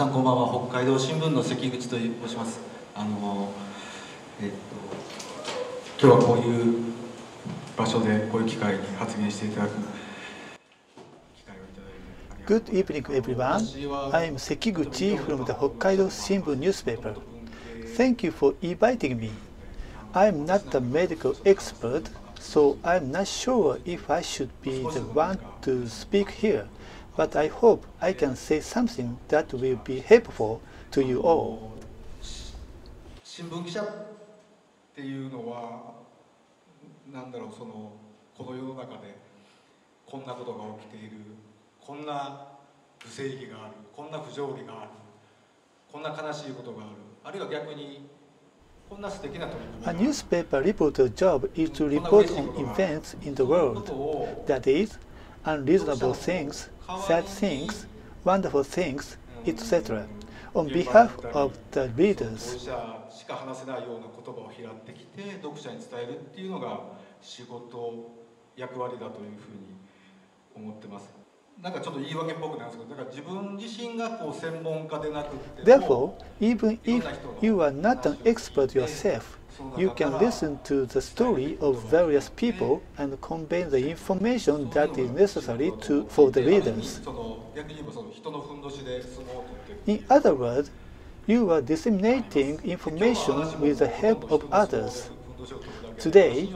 さんこんばんは北海道新聞の関口と申しますあのえっと今日はこういう場所でこういう機会に発言していただく Good evening, everyone. I am Sekiguchi from the Hokkaido Shimbun newspaper. Thank you for inviting me. I am not a medical expert, so I am not sure if I should be the one to speak here, but I hope I can say something that will be helpful to you all. 新聞記者っていうのはなんだろうそのこの世の中でこんなことが起きているこんな不正義があるこんな不条理があるこんな悲しいことがあるあるいは逆にこんな素敵な取り組み A newspaper reporter's job is to report on events in the world. That is, unreasonable things, sad things, wonderful things, etc. on behalf of the 当 readers. 事者しか話せないような言葉を拾ってきて読者に伝えるっていうのが仕事役割だというふうに思ってますなんかちょっと言い訳っぽくなるんですけどだから自分自身がこう専門家でなく Therefore, even if you are not an expert yourself, you can listen to the story of various people and convey the information that is necessary to, for the readers. In other words, you are disseminating information with the help of others. Today,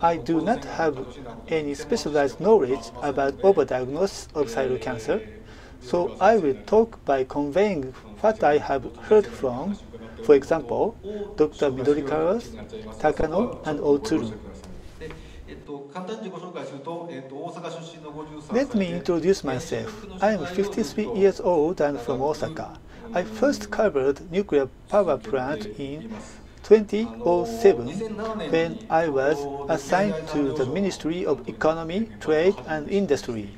I do not have any specialized knowledge about overdiagnosis of thyroid cancer, so I will talk by conveying what I have heard from for example, Dr. Midorikawa, Takano, and Otsuru. Let me introduce myself. I am 53 years old and from Osaka. I first covered nuclear power plant in 2007 when I was assigned to the Ministry of Economy, Trade and Industry.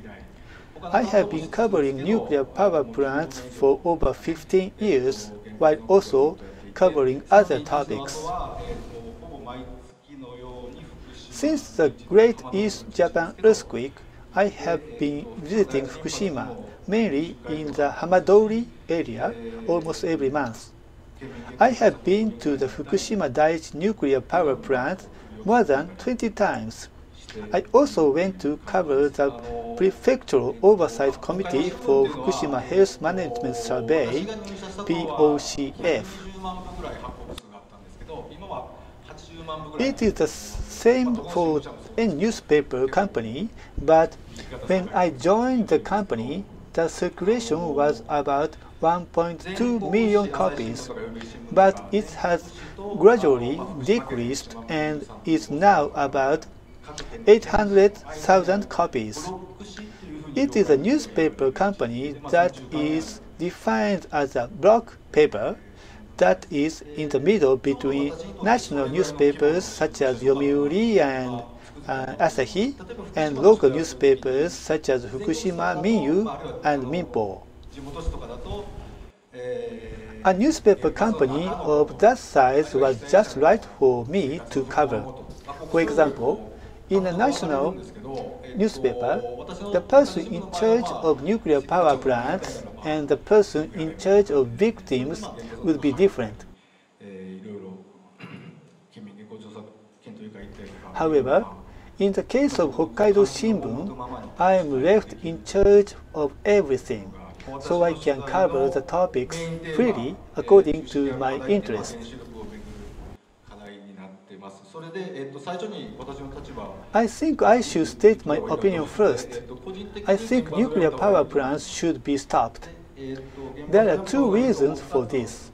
I have been covering nuclear power plants for over 15 years while also covering other topics. Since the Great East Japan earthquake, I have been visiting Fukushima, mainly in the Hamadori area, almost every month. I have been to the Fukushima Daiichi nuclear power plant more than 20 times I also went to cover the Prefectural Oversight Committee for Fukushima Health Management Survey, POCF. It is the same for a newspaper company, but when I joined the company, the circulation was about 1.2 million copies, but it has gradually decreased and is now about 800,000 copies. It is a newspaper company that is defined as a block paper that is in the middle between national newspapers such as Yomiuri and uh, Asahi and local newspapers such as Fukushima Minyu and Minpo. A newspaper company of that size was just right for me to cover. For example, in a national newspaper, the person in charge of nuclear power plants and the person in charge of victims would be different. However, in the case of Hokkaido Shimbun, I am left in charge of everything, so I can cover the topics freely according to my interest. I think I should state my opinion first. I think nuclear power plants should be stopped. There are two reasons for this.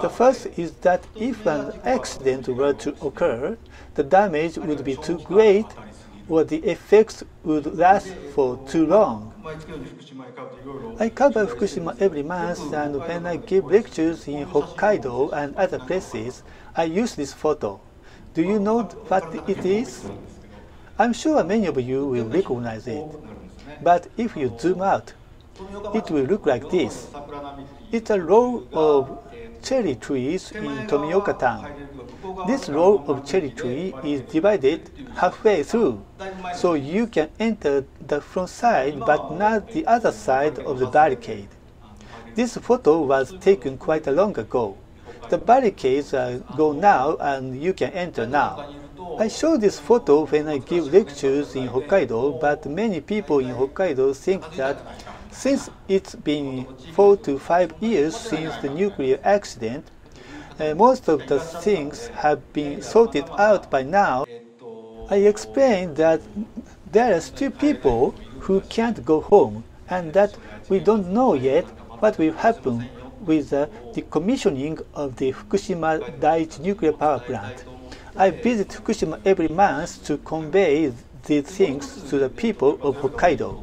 The first is that if an accident were to occur, the damage would be too great or the effects would last for too long. I cover Fukushima every month, and when I give lectures in Hokkaido and other places, I use this photo. Do you know what it is? I'm sure many of you will recognize it. But if you zoom out, it will look like this. It's a row of cherry trees in Tomioka town. This row of cherry tree is divided halfway through, so you can enter the front side but not the other side of the barricade. This photo was taken quite a long ago. The barricades are gone now and you can enter now. I show this photo when I give lectures in Hokkaido, but many people in Hokkaido think that since it's been four to five years since the nuclear accident, uh, most of the things have been sorted out by now. I explained that there are still people who can't go home and that we don't know yet what will happen with uh, the decommissioning of the Fukushima Daiichi nuclear power plant. I visit Fukushima every month to convey these things to the people of Hokkaido.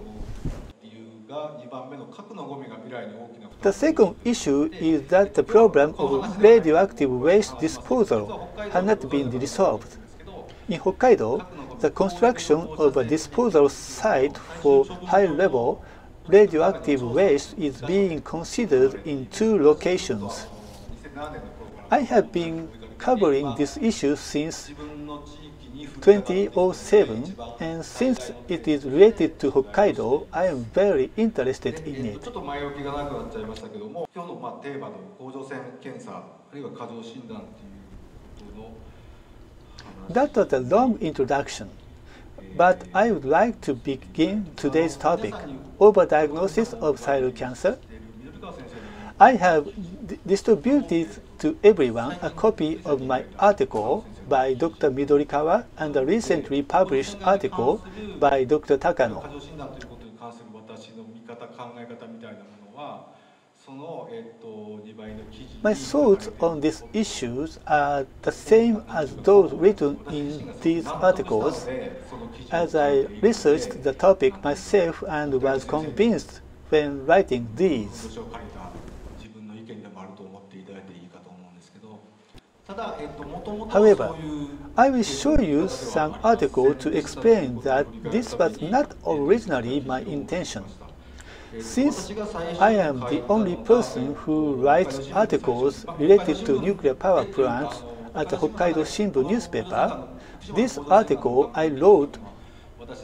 The second issue is that the problem of radioactive waste disposal has not been resolved. In Hokkaido, the construction of a disposal site for high level radioactive waste is being considered in two locations. I have been covering this issue since 2007, and since it is related to Hokkaido, I am very interested in it. That was a long introduction but I would like to begin today's topic, overdiagnosis of thyroid cancer. I have distributed to everyone a copy of my article by Dr. Midorikawa and a recently published article by Dr. Takano. My thoughts on these issues are the same as those written in these articles. As I researched the topic myself and was convinced when writing these. However, I will show you some article to explain that this was not originally my intention. Since I am the only person who writes articles related to nuclear power plants at the Hokkaido Shimbun newspaper, this article I wrote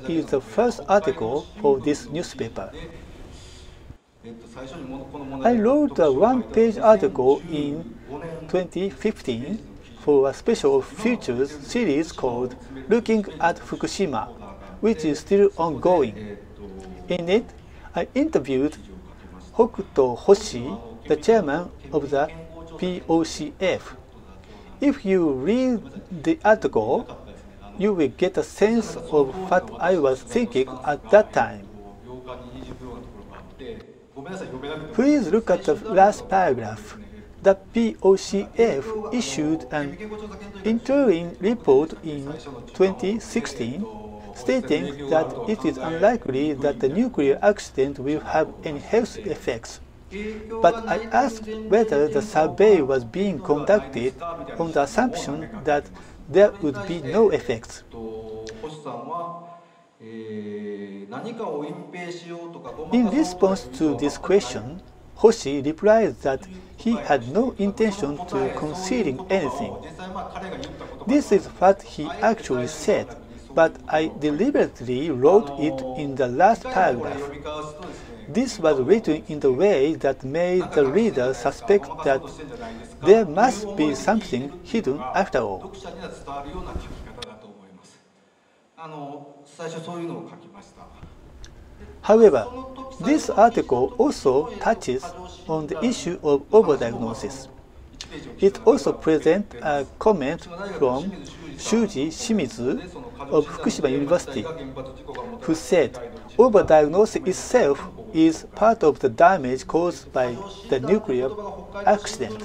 is the first article for this newspaper. I wrote a one-page article in 2015 for a special features series called Looking at Fukushima, which is still ongoing. In it, I interviewed Hokuto Hoshi, the chairman of the POCF. If you read the article, you will get a sense of what I was thinking at that time. Please look at the last paragraph. The POCF issued an interim report in 2016 stating that it is unlikely that the nuclear accident will have any health effects. But I asked whether the survey was being conducted on the assumption that there would be no effects. In response to this question, Hoshi replied that he had no intention to concealing anything. This is what he actually said but I deliberately wrote it in the last paragraph. This was written in the way that made the reader suspect that there must be something hidden after all. However, this article also touches on the issue of overdiagnosis. It also presents a comment from Shuji Shimizu of Fukushima University, who said, overdiagnosis itself is part of the damage caused by the nuclear accident.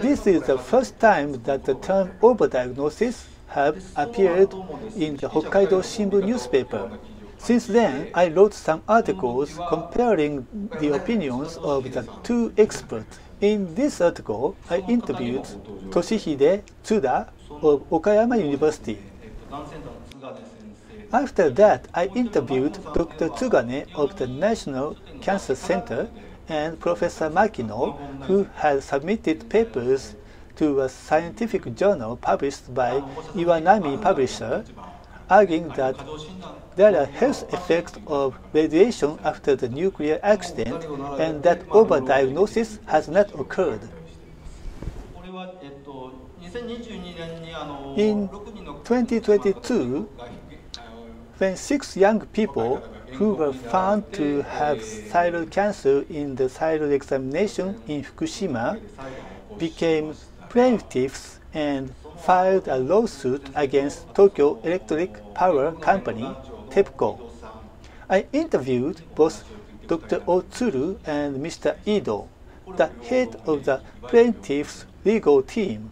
This is the first time that the term overdiagnosis have appeared in the Hokkaido Shimbun newspaper. Since then, I wrote some articles comparing the opinions of the two experts in this article, I interviewed Toshihide Tsuda of Okayama University. After that, I interviewed Dr. Tsugane of the National Cancer Center and Professor Makino, who has submitted papers to a scientific journal published by Iwanami Publisher, arguing that there are health effects of radiation after the nuclear accident, and that overdiagnosis has not occurred. In 2022, when six young people who were found to have thyroid cancer in the thyroid examination in Fukushima became plaintiffs and filed a lawsuit against Tokyo Electric Power Company I interviewed both Dr. Otsuru and Mr. Ido, the head of the plaintiff's legal team,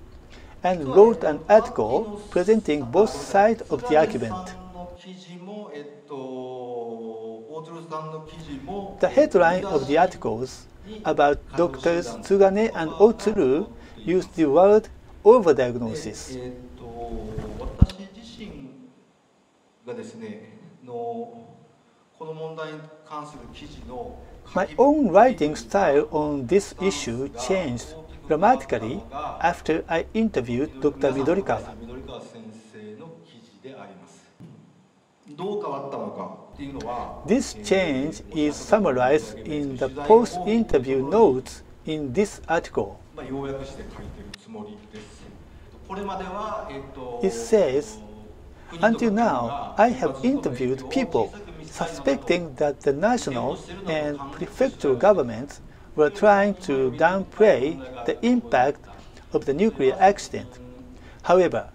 and wrote an article presenting both sides of the argument. The headline of the articles about doctors Tsugane and Otsuru used the word overdiagnosis. えっと私自身がですねのこの問題に関する記事の My own writing style on this issue changed dramatically after I interviewed Dr. Midorikawa. 緑川先生の記事でありますどう変わったのかっていうのは This change is summarized in the post interview notes in this article. まあ、要約して書いてるつもりです。これまでは、えっと It says, until now, I have interviewed people suspecting that the national and prefectural governments were trying to downplay the impact of the nuclear accident. However,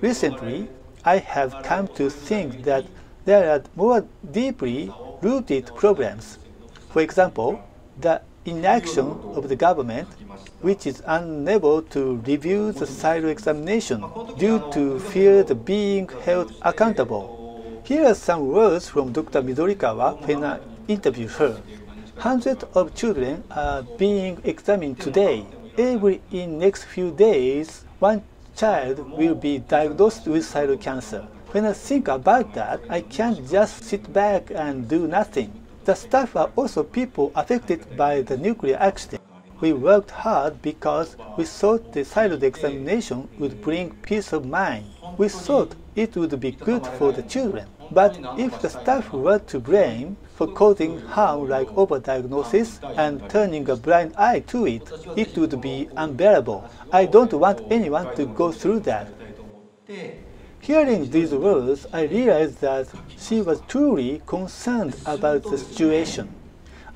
recently, I have come to think that there are more deeply rooted problems. For example, the inaction of the government, which is unable to review the silo examination due to fear of being held accountable. Here are some words from Dr. Midorikawa when I interviewed her. Hundreds of children are being examined today. Every in next few days, one child will be diagnosed with thyroid cancer. When I think about that, I can't just sit back and do nothing. The staff are also people affected by the nuclear accident. We worked hard because we thought the thyroid examination would bring peace of mind. We thought it would be good for the children. But if the staff were to blame for causing harm like overdiagnosis and turning a blind eye to it, it would be unbearable. I don't want anyone to go through that. Hearing these words, I realized that she was truly concerned about the situation.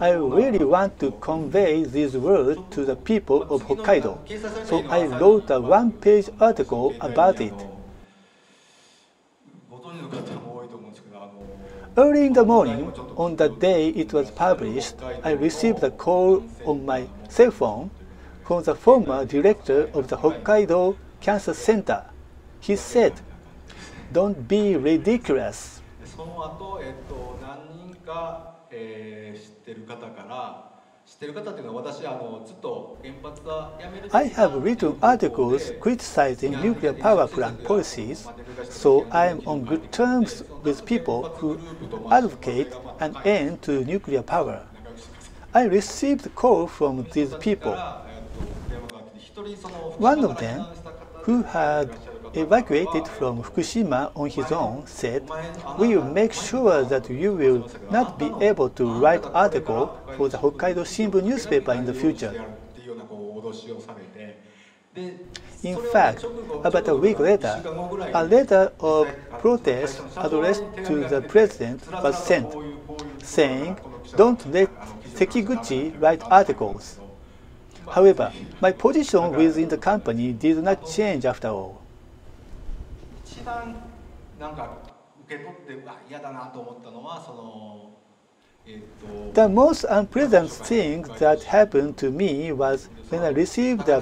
I really want to convey these words to the people of Hokkaido, so I wrote a one-page article about it. Early in the morning, on the day it was published, I received a call on my cell phone from the former director of the Hokkaido Cancer Center. He said Don't be ridiculous. でその後、えっと何人か、えー知ってる方から知ってる方っていうのは私あのずっと原発はやめる I have written articles criticizing nuclear power plant policies, so I am on good terms with people who advocate an end to nuclear power. I received a call from these people. えっと電話があって一人その One of them, who had evacuated from Fukushima on his own, said, We will make sure that you will not be able to write article for the Hokkaido Shimbun newspaper in the future. In fact, about a week later, a letter of protest addressed to the president was sent, saying, don't let Sekiguchi write articles. However, my position within the company did not change after all. 一番なんか受け取ってうわ嫌だなと思ったのはそのえっ、と The most unpleasant thing that happened to me was when I received a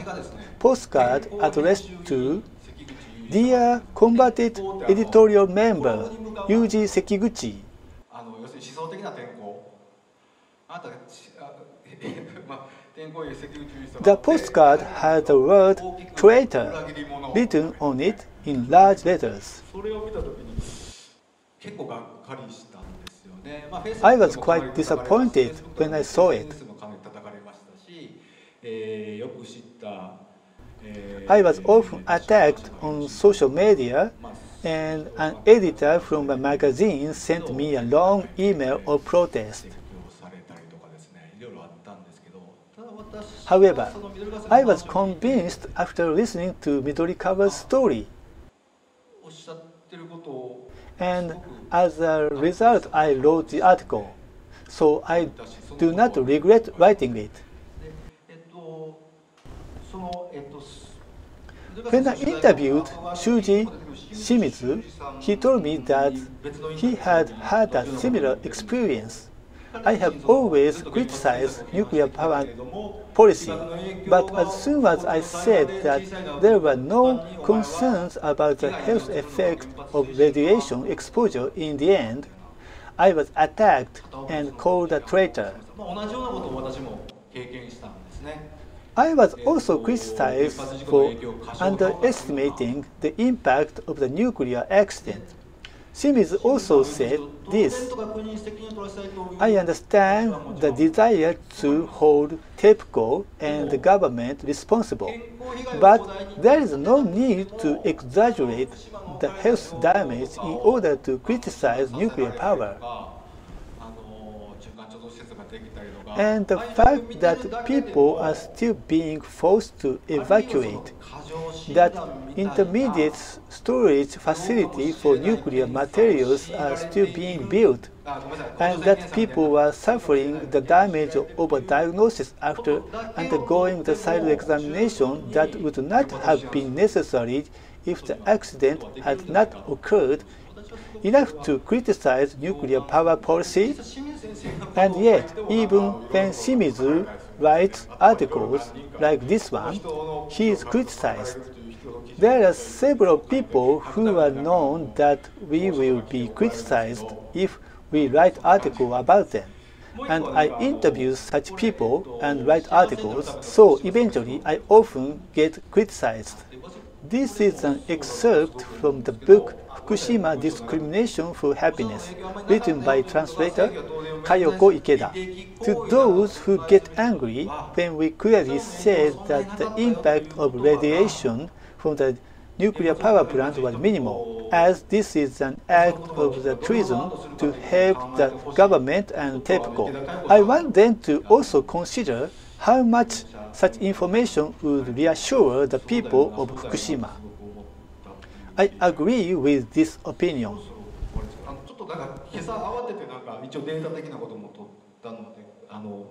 postcard addressed to Dear Combated Editorial Member Yuji Sekiguchi. あの要するに思想的な転校あなたがちあまあ転校へ責任中に The postcard had the word traitor written on it in large letters. I was quite disappointed when I saw it. I was often attacked on social media, and an editor from a magazine sent me a long email of protest. However, I was convinced after listening to Midorikawa's story and as a result, I wrote the article. So I do not regret writing it. When I interviewed Shuji Shimizu, he told me that he had had a similar experience. I have always criticized nuclear power policy, but as soon as I said that there were no concerns about the health effects of radiation exposure in the end, I was attacked and called a traitor. I was also criticized for underestimating the impact of the nuclear accident. Shimizu also said this I understand the desire to hold TEPCO and the government responsible, but there is no need to exaggerate the health damage in order to criticize nuclear power. And the fact that people are still being forced to evacuate, that intermediate storage facility for nuclear materials are still being built, and that people are suffering the damage of overdiagnosis after undergoing the side examination that would not have been necessary if the accident had not occurred, enough to criticize nuclear power policy? And yet, even when Shimizu writes articles like this one, he is criticized. There are several people who are known that we will be criticized if we write articles about them. And I interview such people and write articles, so eventually I often get criticized. This is an excerpt from the book Fukushima Discrimination for Happiness, written by translator Kayoko Ikeda. To those who get angry when we clearly said that the impact of radiation from the nuclear power plant was minimal, as this is an act of the treason to help the government and TEPCO. I want them to also consider how much such information would reassure the people of Fukushima. I agree with this opinion. あのちょっとなんか今朝慌ててなんか一応データ的なことも取ったのであの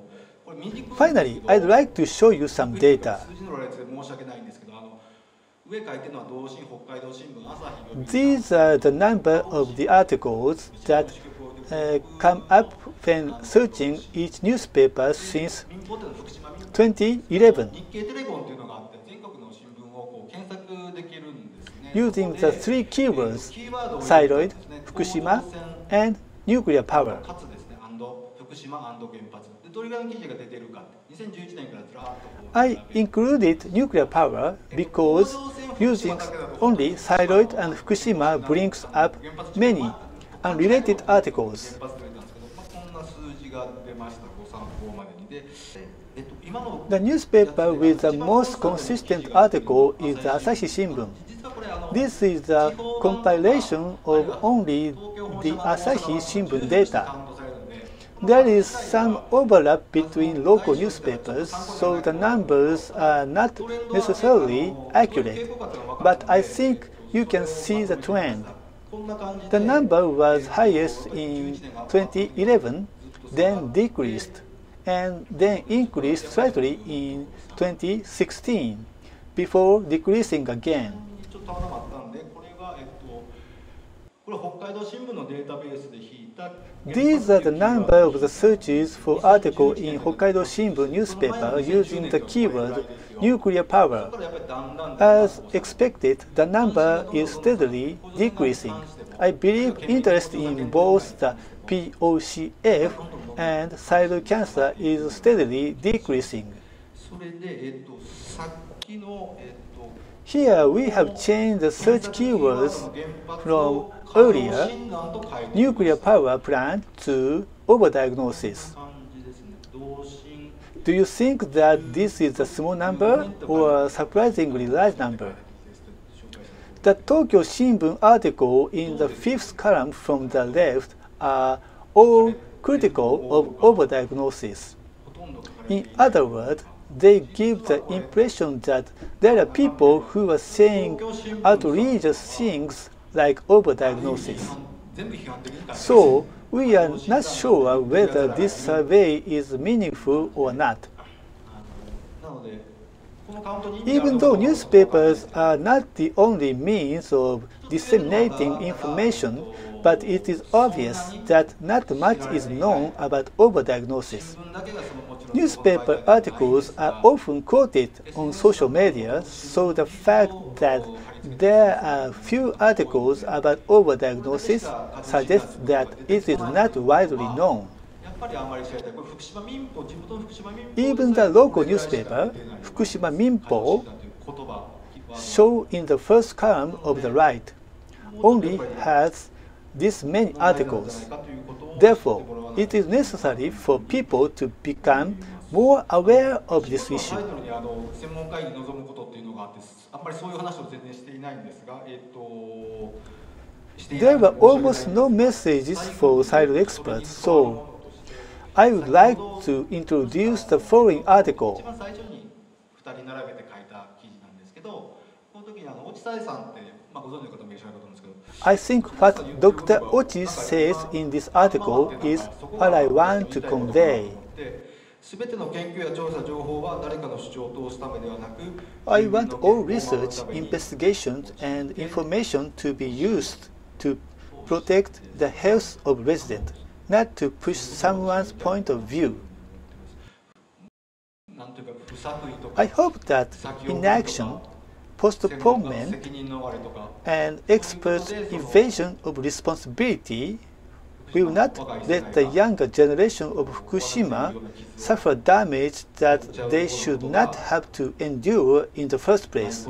これ見にくい Finally, I'd like to show you some data. 数字の羅列で申し訳ないんですけどあの上書いてるのは同心北海道新聞朝日読売 These are the number of the articles that uh, come up when searching each newspaper since 民放っていうのは福島民2011 using the three keywords, thyroid, Fukushima, and nuclear power. I included nuclear power because using only thyroid and Fukushima brings up many unrelated articles The newspaper with the most consistent article is the Asahi Shimbun. This is a compilation of only the Asahi Shimbun data. There is some overlap between local newspapers, so the numbers are not necessarily accurate. But I think you can see the trend. The number was highest in 2011, then decreased, and then increased slightly in 2016, before decreasing again. ちょっと穴があったんでこれがえっとこれ北海道新聞のデータベースで引いた These are the number of the searches for article in Hokkaido Shimbun newspaper using the keyword nuclear だ power. からやっぱりだんだん As expected, the number is steadily decreasing. I believe interest in both the POCF and thyroid cancer is steadily decreasing. それでえっとさっきのえっと here we have changed the search keywords from earlier nuclear power plant to overdiagnosis. Do you think that this is a small number or a surprisingly large number? The Tokyo Shimbun article in the fifth column from the left are all critical of overdiagnosis. In other words, they give the impression that there are people who are saying outrageous things like overdiagnosis. So we are not sure whether this survey is meaningful or not. Even though newspapers are not the only means of disseminating information, but it is obvious that not much is known about overdiagnosis. Newspaper articles are often quoted on social media, so the fact that there are few articles about overdiagnosis suggests that it is not widely known. Even the local newspaper, Fukushima Minpo, shown in the first column of the right, only has this many articles. Therefore, it is necessary for people to become more aware of this タ issue. イトルにあの専門会議に臨むことっていうのがあってあんまりそういう話を全然していないんですがえっ、としていない There were almost no messages for side experts, so I would like to introduce the following 一 article. 番最初に2人並べて書いた記事なんですけどこの時にあの落合さんって、まあ、ご存知の方もいらっしゃるかと思うんですけど I think what Dr. Otis says in this article is what I want to convey. I want all research, investigations, and information to be used to protect the health of residents, not to push someone's point of view. I hope that inaction postponement and experts' evasion of responsibility will not let the younger generation of Fukushima suffer damage that they should not have to endure in the first place.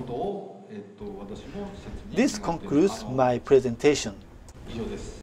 This concludes my presentation.